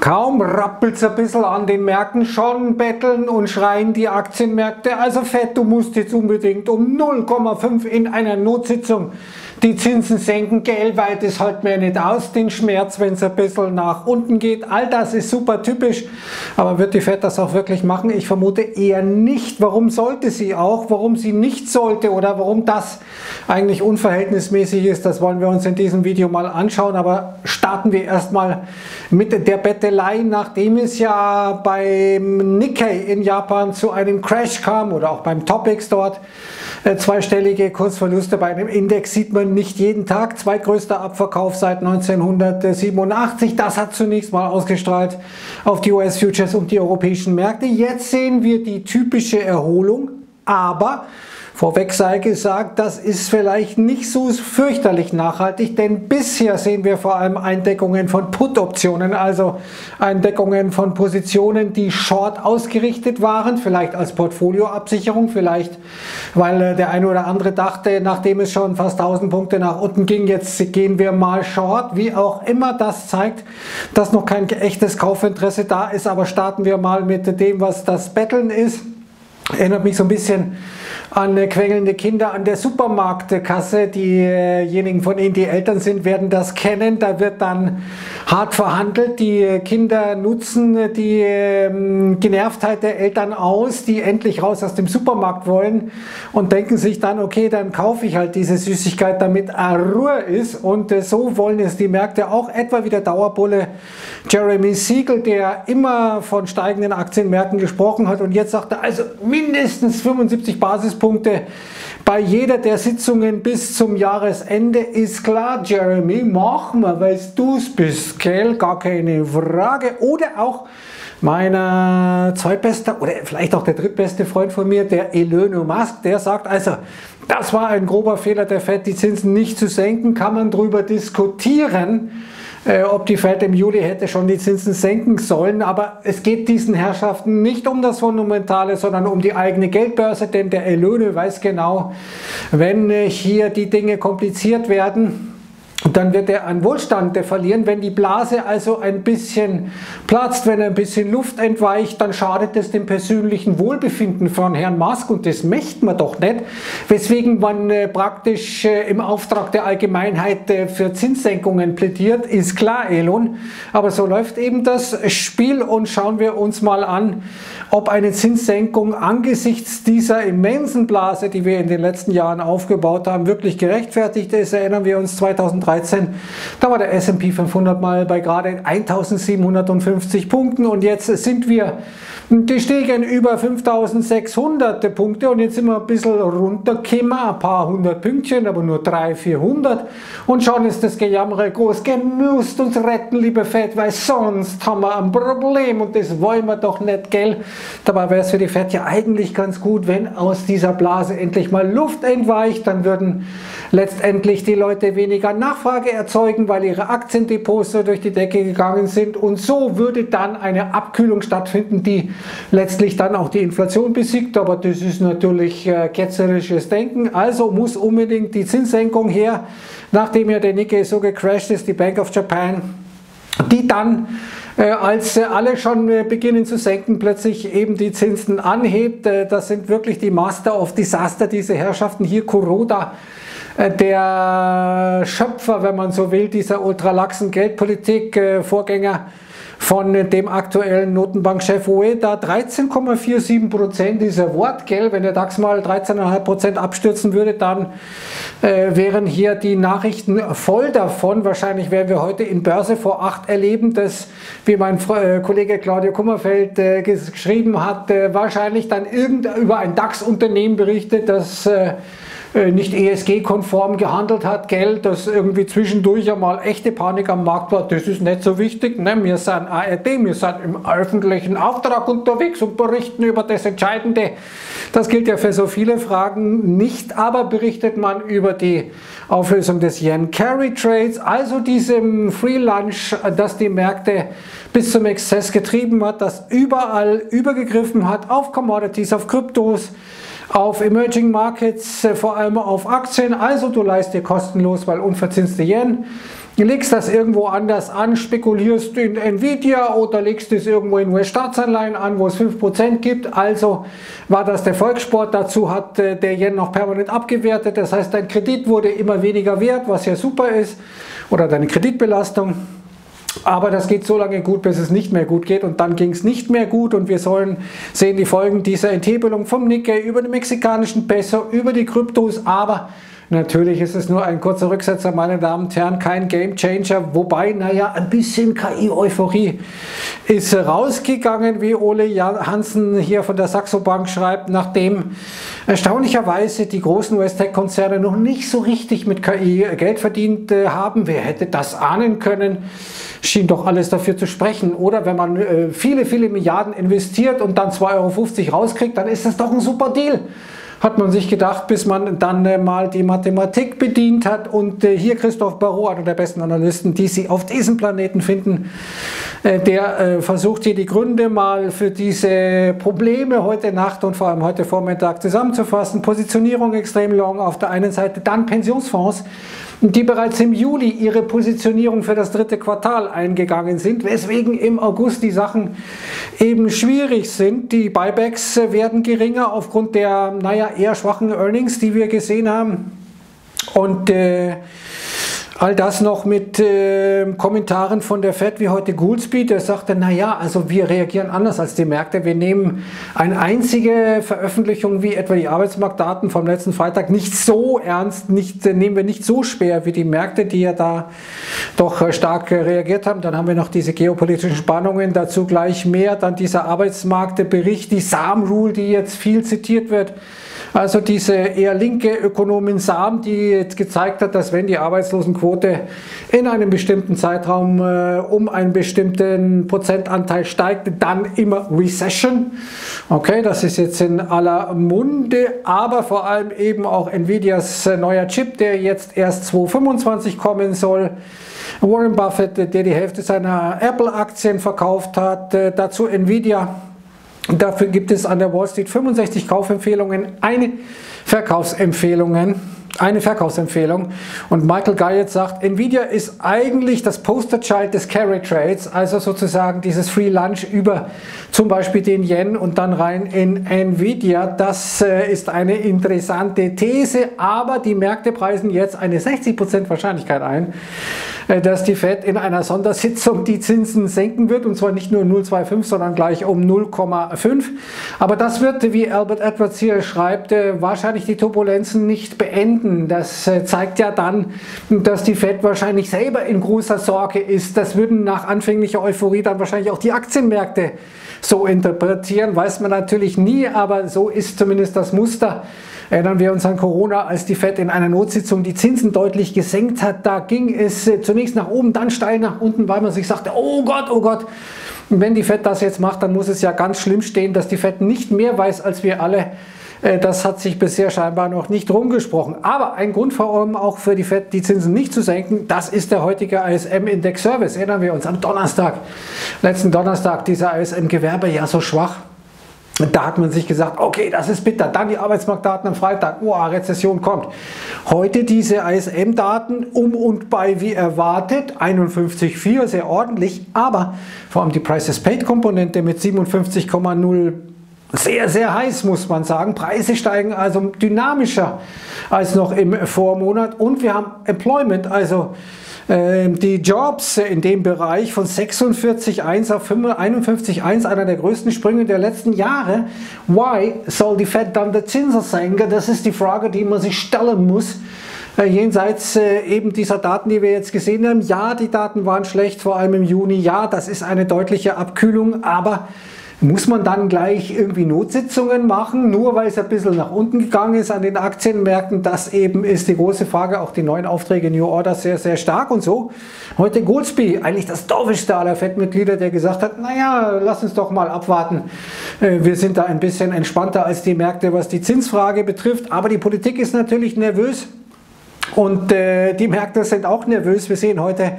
Kaum rappelt es ein bisschen an den Märkten, schon betteln und schreien die Aktienmärkte. Also Fett, du musst jetzt unbedingt um 0,5 in einer Notsitzung die Zinsen senken, gell, weil das halt mir nicht aus, den Schmerz, wenn es ein bisschen nach unten geht. All das ist super typisch, aber wird die Fed das auch wirklich machen? Ich vermute eher nicht. Warum sollte sie auch? Warum sie nicht sollte oder warum das eigentlich unverhältnismäßig ist, das wollen wir uns in diesem Video mal anschauen. Aber starten wir erstmal mit der Bettelei, nachdem es ja beim Nikkei in Japan zu einem Crash kam oder auch beim Topix dort äh, zweistellige Kursverluste bei einem Index sieht man nicht jeden Tag. Zweitgrößter Abverkauf seit 1987. Das hat zunächst mal ausgestrahlt auf die US-Futures und die europäischen Märkte. Jetzt sehen wir die typische Erholung, aber Vorweg sei gesagt, das ist vielleicht nicht so fürchterlich nachhaltig, denn bisher sehen wir vor allem Eindeckungen von Put-Optionen, also Eindeckungen von Positionen, die short ausgerichtet waren, vielleicht als Portfolioabsicherung, vielleicht weil äh, der eine oder andere dachte, nachdem es schon fast 1000 Punkte nach unten ging, jetzt gehen wir mal short, wie auch immer das zeigt, dass noch kein echtes Kaufinteresse da ist, aber starten wir mal mit dem, was das Betteln ist. Erinnert mich so ein bisschen an quengelnde Kinder an der Supermarktkasse. Diejenigen von Ihnen, die Eltern sind, werden das kennen. Da wird dann hart verhandelt. Die Kinder nutzen die ähm, Genervtheit der Eltern aus, die endlich raus aus dem Supermarkt wollen und denken sich dann, okay, dann kaufe ich halt diese Süßigkeit, damit Ruhe ist. Und äh, so wollen es die Märkte auch etwa wie der Dauerbulle Jeremy Siegel, der immer von steigenden Aktienmärkten gesprochen hat und jetzt sagt er, also mindestens 75 Basispunkte bei jeder der Sitzungen bis zum Jahresende ist klar, Jeremy, machen wir, weil du es bist, gell? Gar keine Frage. Oder auch meiner zweitbester oder vielleicht auch der drittbeste Freund von mir, der Elon Musk, der sagt also, das war ein grober Fehler der Fed, die Zinsen nicht zu senken, kann man darüber diskutieren äh, ob die Fed im Juli hätte schon die Zinsen senken sollen. Aber es geht diesen Herrschaften nicht um das Fundamentale, sondern um die eigene Geldbörse, denn der Elöne weiß genau, wenn äh, hier die Dinge kompliziert werden, und dann wird er an Wohlstand verlieren. Wenn die Blase also ein bisschen platzt, wenn ein bisschen Luft entweicht, dann schadet es dem persönlichen Wohlbefinden von Herrn Musk und das möchte man doch nicht. Weswegen man äh, praktisch äh, im Auftrag der Allgemeinheit äh, für Zinssenkungen plädiert, ist klar, Elon. Aber so läuft eben das Spiel und schauen wir uns mal an, ob eine Zinssenkung angesichts dieser immensen Blase, die wir in den letzten Jahren aufgebaut haben, wirklich gerechtfertigt ist. Erinnern wir uns 2013, da war der S&P 500 mal bei gerade 1750 Punkten und jetzt sind wir gestiegen über 5600 Punkte und jetzt sind wir ein bisschen runtergekommen, ein paar hundert Pünktchen, aber nur 300, 400 und schon ist das Gejammer groß. Gemusst uns retten, liebe Fed, weil sonst haben wir ein Problem und das wollen wir doch nicht, gell? Dabei wäre es für die Fed ja eigentlich ganz gut, wenn aus dieser Blase endlich mal Luft entweicht, dann würden letztendlich die Leute weniger Nachfrage erzeugen, weil ihre Aktiendepots durch die Decke gegangen sind und so würde dann eine Abkühlung stattfinden, die letztlich dann auch die Inflation besiegt, aber das ist natürlich äh, ketzerisches Denken. Also muss unbedingt die Zinssenkung her, nachdem ja der Nikkei so gecrashed ist, die Bank of Japan, die dann äh, als äh, alle schon äh, beginnen zu senken, plötzlich eben die Zinsen anhebt. Das sind wirklich die Master of Disaster, diese Herrschaften hier, Kuroda der Schöpfer, wenn man so will, dieser ultralaxen Geldpolitik, Vorgänger von dem aktuellen Notenbankchef Ueda 13,47 Prozent dieser Wort, gell? Wenn der DAX mal 13,5 Prozent abstürzen würde, dann äh, wären hier die Nachrichten voll davon. Wahrscheinlich werden wir heute in Börse vor 8 erleben, dass, wie mein äh, Kollege Claudio Kummerfeld äh, geschrieben hat, äh, wahrscheinlich dann irgend über ein DAX-Unternehmen berichtet, das äh, äh, nicht ESG-konform gehandelt hat, Geld, dass irgendwie zwischendurch einmal echte Panik am Markt war, das ist nicht so wichtig. Ne? Wir sind ARD, wir sind im öffentlichen Auftrag unterwegs und berichten über das Entscheidende. Das gilt ja für so viele Fragen nicht, aber berichtet man über die Auflösung des Yen Carry Trades, also diesem Free Lunch, das die Märkte bis zum Exzess getrieben hat, das überall übergegriffen hat auf Commodities, auf Kryptos, auf Emerging Markets, äh, vor allem auf Aktien. Also du leist dir kostenlos, weil unverzinste Yen legst das irgendwo anders an, spekulierst in Nvidia oder legst es irgendwo in US-Staatsanleihen an, wo es 5% gibt. Also war das der Volkssport. Dazu hat äh, der Yen noch permanent abgewertet. Das heißt, dein Kredit wurde immer weniger wert, was ja super ist. Oder deine Kreditbelastung. Aber das geht so lange gut, bis es nicht mehr gut geht und dann ging es nicht mehr gut und wir sollen sehen die Folgen dieser Enthebelung vom Nikkei über den mexikanischen Peso, über die Kryptos, aber Natürlich ist es nur ein kurzer Rücksetzer, meine Damen und Herren, kein Game Changer. Wobei, naja, ein bisschen KI-Euphorie ist rausgegangen, wie Ole Hansen hier von der Saxo Bank schreibt, nachdem erstaunlicherweise die großen US-Tech-Konzerne noch nicht so richtig mit KI Geld verdient äh, haben. Wer hätte das ahnen können? Schien doch alles dafür zu sprechen. Oder wenn man äh, viele, viele Milliarden investiert und dann 2,50 Euro rauskriegt, dann ist das doch ein super Deal hat man sich gedacht, bis man dann äh, mal die Mathematik bedient hat. Und äh, hier Christoph Barrault, einer der besten Analysten, die Sie auf diesem Planeten finden, äh, der äh, versucht hier die Gründe mal für diese Probleme heute Nacht und vor allem heute Vormittag zusammenzufassen. Positionierung extrem long auf der einen Seite, dann Pensionsfonds die bereits im Juli ihre Positionierung für das dritte Quartal eingegangen sind, weswegen im August die Sachen eben schwierig sind. Die Buybacks werden geringer aufgrund der, naja, eher schwachen Earnings, die wir gesehen haben. Und äh, All das noch mit äh, Kommentaren von der Fed wie heute Goolsby, der sagte, naja, also wir reagieren anders als die Märkte. Wir nehmen eine einzige Veröffentlichung wie etwa die Arbeitsmarktdaten vom letzten Freitag nicht so ernst, nicht, äh, nehmen wir nicht so schwer wie die Märkte, die ja da doch äh, stark äh, reagiert haben. Dann haben wir noch diese geopolitischen Spannungen, dazu gleich mehr. Dann dieser Arbeitsmarktbericht, die SAM Rule, die jetzt viel zitiert wird. Also diese eher linke Ökonomin Sam, die jetzt gezeigt hat, dass wenn die Arbeitslosenquote in einem bestimmten Zeitraum äh, um einen bestimmten Prozentanteil steigt, dann immer Recession. Okay, das ist jetzt in aller Munde, aber vor allem eben auch Nvidias äh, neuer Chip, der jetzt erst 2025 kommen soll. Warren Buffett, der die Hälfte seiner Apple-Aktien verkauft hat, äh, dazu Nvidia Dafür gibt es an der Wall Street 65 Kaufempfehlungen, eine Verkaufsempfehlungen eine Verkaufsempfehlung. Und Michael Guyot sagt, Nvidia ist eigentlich das Posterchild des Carry Trades, also sozusagen dieses Free Lunch über zum Beispiel den Yen und dann rein in Nvidia. Das äh, ist eine interessante These, aber die Märkte preisen jetzt eine 60% Wahrscheinlichkeit ein, dass die Fed in einer Sondersitzung die Zinsen senken wird und zwar nicht nur 0,25, sondern gleich um 0,5. Aber das wird, wie Albert Edwards hier schreibt, äh, wahrscheinlich die Turbulenzen nicht beenden. Das äh, zeigt ja dann, dass die Fed wahrscheinlich selber in großer Sorge ist. Das würden nach anfänglicher Euphorie dann wahrscheinlich auch die Aktienmärkte so interpretieren. Weiß man natürlich nie, aber so ist zumindest das Muster. Erinnern wir uns an Corona, als die Fed in einer Notsitzung die Zinsen deutlich gesenkt hat. Da ging es äh, zunächst nach oben, dann steil nach unten, weil man sich sagte, oh Gott, oh Gott. wenn die Fed das jetzt macht, dann muss es ja ganz schlimm stehen, dass die Fed nicht mehr weiß als wir alle. Äh, das hat sich bisher scheinbar noch nicht rumgesprochen. Aber ein Grund vor allem auch für die FED, die Zinsen nicht zu senken, das ist der heutige ISM-Index Service. Erinnern wir uns am Donnerstag, letzten Donnerstag, dieser ISM-Gewerbe ja so schwach. Da hat man sich gesagt, okay, das ist bitter. Dann die Arbeitsmarktdaten am Freitag. Oh, Rezession kommt. Heute diese ISM-Daten um und bei wie erwartet. 51,4, sehr ordentlich. Aber vor allem die Prices Paid-Komponente mit 57,0 sehr, sehr heiß, muss man sagen. Preise steigen also dynamischer als noch im Vormonat. Und wir haben Employment, also äh, die Jobs in dem Bereich von 46,1 auf 51,1, einer der größten Sprünge der letzten Jahre. Why soll die Fed dann die Zinsen senken? Das ist die Frage, die man sich stellen muss. Äh, jenseits äh, eben dieser Daten, die wir jetzt gesehen haben. Ja, die Daten waren schlecht, vor allem im Juni. Ja, das ist eine deutliche Abkühlung, aber muss man dann gleich irgendwie Notsitzungen machen, nur weil es ein bisschen nach unten gegangen ist an den Aktienmärkten? Das eben ist die große Frage. Auch die neuen Aufträge New Order sehr, sehr stark und so. Heute Goldsby, eigentlich das doofischste aller Fettmitglieder, der gesagt hat, naja, lass uns doch mal abwarten. Äh, wir sind da ein bisschen entspannter als die Märkte, was die Zinsfrage betrifft. Aber die Politik ist natürlich nervös. Und äh, die Märkte sind auch nervös. Wir sehen heute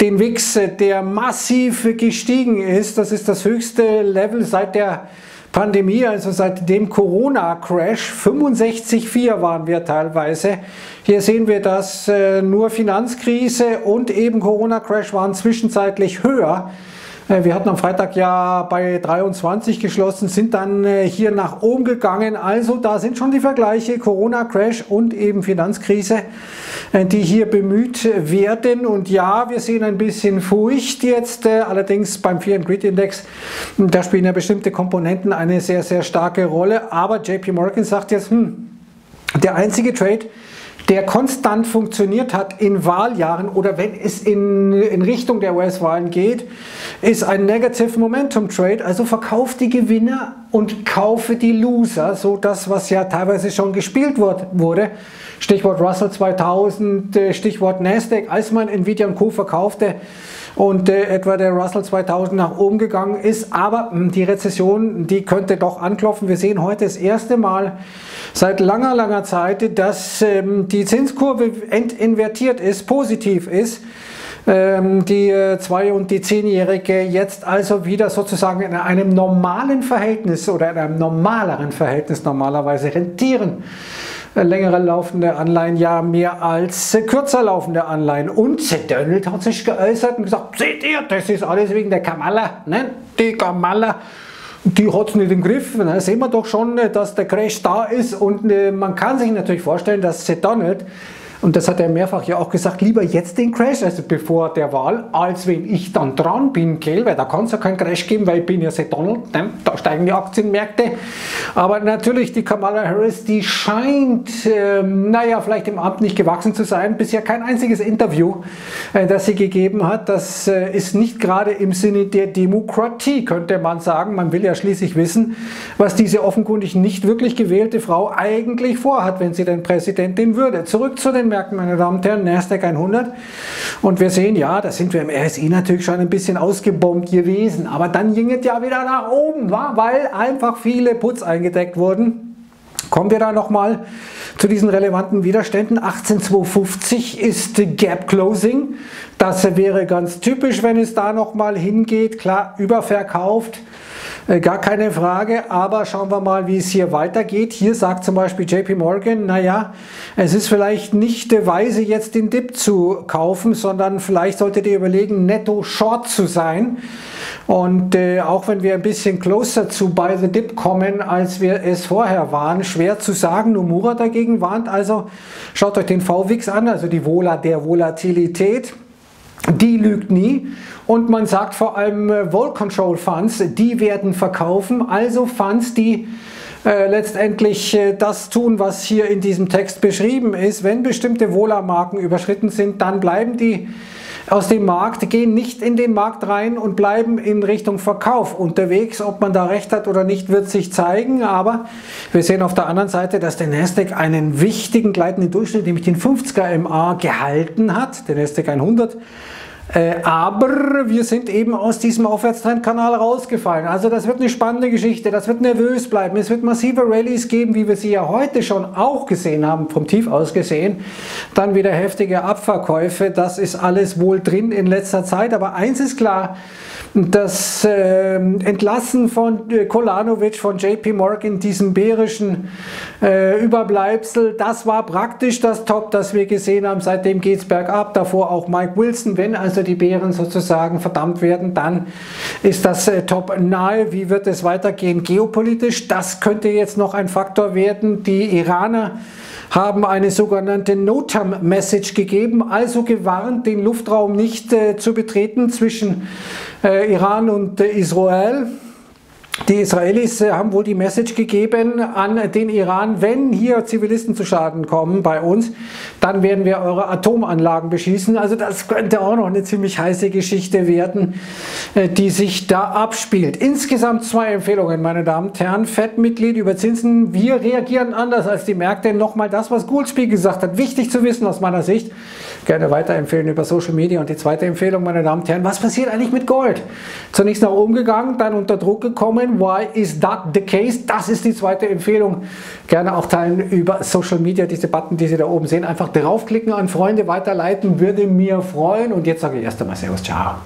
den WIX, der massiv gestiegen ist. Das ist das höchste Level seit der Pandemie, also seit dem Corona-Crash, 65,4 waren wir teilweise. Hier sehen wir, dass äh, nur Finanzkrise und eben Corona-Crash waren zwischenzeitlich höher. Äh, wir hatten am Freitag ja bei 23 geschlossen, sind dann äh, hier nach oben gegangen. Also da sind schon die Vergleiche Corona-Crash und eben Finanzkrise, äh, die hier bemüht werden. Und ja, wir sehen ein bisschen Furcht jetzt, allerdings beim Fear and Greed Index, da spielen ja bestimmte Komponenten eine sehr, sehr starke Rolle. Aber JP Morgan sagt jetzt, hm, der einzige Trade, der konstant funktioniert hat in Wahljahren oder wenn es in, in Richtung der US-Wahlen geht, ist ein Negative Momentum Trade, also verkauft die Gewinner und kaufe die Loser, so das, was ja teilweise schon gespielt wurde. Stichwort Russell 2000, äh, Stichwort Nasdaq, als man Nvidia und Co. verkaufte, und äh, etwa der Russell 2000 nach oben gegangen ist. Aber mh, hm, die Rezession, die könnte doch anklopfen. Wir sehen heute das erste Mal seit langer, langer Zeit, dass ähm, die Zinskurve entinvertiert ist, positiv ist ähm, die 2- äh, und die 10-Jährige jetzt also wieder sozusagen in einem normalen Verhältnis oder in einem normaleren Verhältnis normalerweise rentieren längere laufende Anleihen ja mehr als kürzer laufende Anleihen. Und Donald hat sich geäußert und gesagt, seht ihr, das ist alles wegen der Kamala. Ne? Die Kamala die hat es nicht im Griff. Da sehen wir doch schon, dass der Crash da ist und äh, man kann sich natürlich vorstellen, dass Donald und das hat er mehrfach ja auch gesagt, lieber jetzt den Crash, also bevor der Wahl, als wenn ich dann dran bin, gell? weil da kann es ja keinen Crash geben, weil ich bin ja Seth Donald, ne? da steigen die Aktienmärkte. Aber natürlich, die Kamala Harris, die scheint, ähm, naja, vielleicht im Amt nicht gewachsen zu sein. Bisher kein einziges Interview, äh, das sie gegeben hat. Das äh, ist nicht gerade im Sinne der Demokratie, könnte man sagen. Man will ja schließlich wissen, was diese offenkundig nicht wirklich gewählte Frau eigentlich vorhat, wenn sie denn Präsidentin würde. Zurück zu den Aktienmärkten, meine Damen und Herren, Nasdaq 100. Und wir sehen, ja, da sind wir im RSI natürlich schon ein bisschen ausgebombt gewesen. Aber dann ging es ja wieder nach oben, weil einfach viele Puts eingedeckt wurden. Kommen wir da nochmal zu diesen relevanten Widerständen. 18250 ist Gap Closing. Das wäre ganz typisch, wenn es da nochmal hingeht. Klar, überverkauft. Äh, gar keine Frage, aber schauen wir mal, wie es hier weitergeht. Hier sagt zum Beispiel JP Morgan, naja, es ist vielleicht nicht weise, jetzt den Dip zu kaufen, sondern vielleicht solltet ihr überlegen, netto short zu sein. Und äh, auch wenn wir ein bisschen closer zu Buy the Dip kommen, als wir es vorher waren, schwer zu sagen. Nomura dagegen warnt also, schaut euch den VWIX an, also die Vola der Volatilität die lügt nie. Und man sagt vor allem äh, Vol Control Funds, die werden verkaufen, also Funds, die äh, letztendlich äh, das tun, was hier in diesem Text beschrieben ist. Wenn bestimmte Vola-Marken überschritten sind, dann bleiben die aus dem Markt, gehen nicht in den Markt rein und bleiben in Richtung Verkauf unterwegs. Ob man da recht hat oder nicht, wird sich zeigen. Aber wir sehen auf der anderen Seite, dass der Nasdaq einen wichtigen gleitenden Durchschnitt, nämlich den 50er MA, gehalten hat. Der Nasdaq 100 äh, aber wir sind eben aus diesem Aufwärtstrendkanal rausgefallen. Also das wird eine spannende Geschichte, das wird nervös bleiben. Es wird massive Rallyes geben, wie wir sie ja heute schon auch gesehen haben, vom Tief aus gesehen. Dann wieder heftige Abverkäufe, das ist alles wohl drin in letzter Zeit. Aber eins ist klar, das äh, Entlassen von äh, Kolanovic von JP Morgan, diesem bärischen äh, Überbleibsel, das war praktisch das Top, das wir gesehen haben. Seitdem geht es bergab. Davor auch Mike Wilson. Wenn also die Bären sozusagen verdammt werden, dann ist das äh, Top nahe. Wie wird es weitergehen geopolitisch? Das könnte jetzt noch ein Faktor werden. Die Iraner haben eine sogenannte NOTAM-Message gegeben, also gewarnt, den Luftraum nicht äh, zu betreten zwischen äh, Iran und äh, Israel. Die Israelis äh, haben wohl die Message gegeben an den Iran, wenn hier Zivilisten zu Schaden kommen bei uns, dann werden wir eure Atomanlagen beschießen. Also das könnte auch noch eine ziemlich heiße Geschichte werden, äh, die sich da abspielt. Insgesamt zwei Empfehlungen, meine Damen und Herren. FED-Mitglied über Zinsen. Wir reagieren anders als die Märkte. Nochmal das, was Goldspiel gesagt hat. Wichtig zu wissen aus meiner Sicht. Gerne weiterempfehlen über Social Media. Und die zweite Empfehlung, meine Damen und Herren, was passiert eigentlich mit Gold? Zunächst nach oben gegangen, dann unter Druck gekommen sein. Why is that the case? Das ist die zweite Empfehlung. Gerne auch teilen über Social Media, diese Button, die Sie da oben sehen. Einfach draufklicken, an Freunde weiterleiten, würde mir freuen. Und jetzt sage ich erst einmal Servus, ciao.